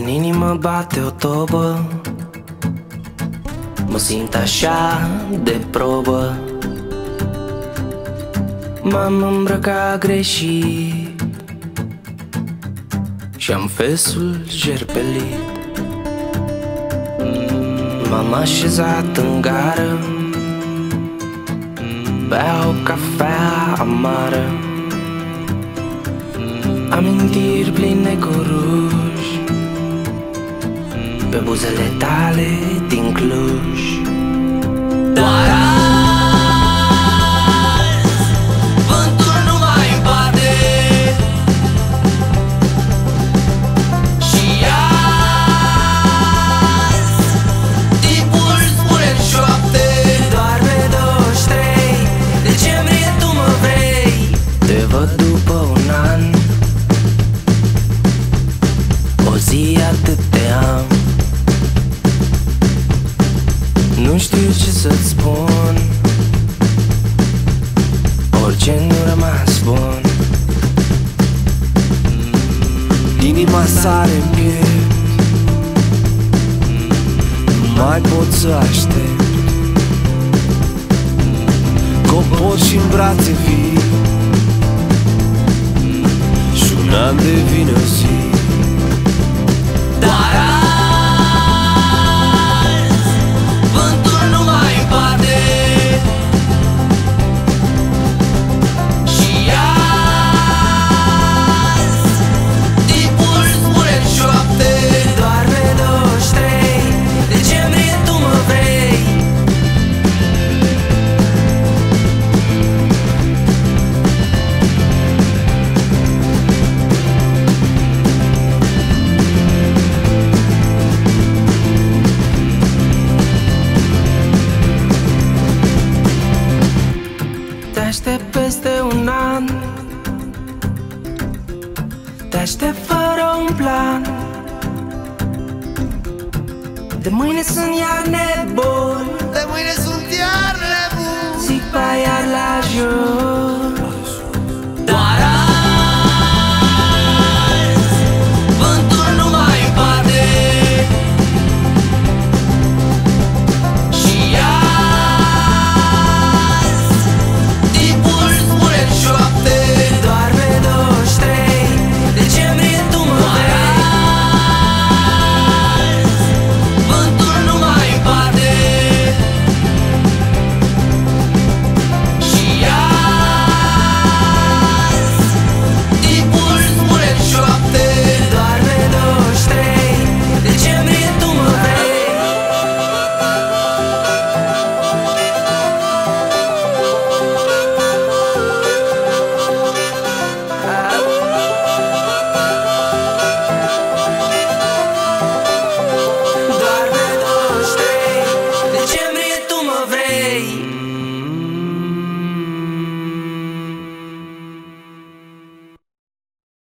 În inimă bate o tobă. Mă simt așa de probă. M-am îmbrăcat greșit. Și-am fesul jerpelit. M-am așezat în gară. Beau cafea amară. Amintiri pline cu ruj Pe buzele tale din Cluj. Doar azi Vântul nu mai bate. Și azi Timpul spune în șoapte. Doar pe 23 Decembrie tu mă vrei? Te văd după un an. O zi atât te am Nu știu ce să-ți spun. Orice nu rămas bun. Inima sare în piept Nu mai pot să aștept. Copor și în brațe vii. Și un an devine o zi aștept peste un an. Te aștept fără un plan. De mâine sunt iar nebun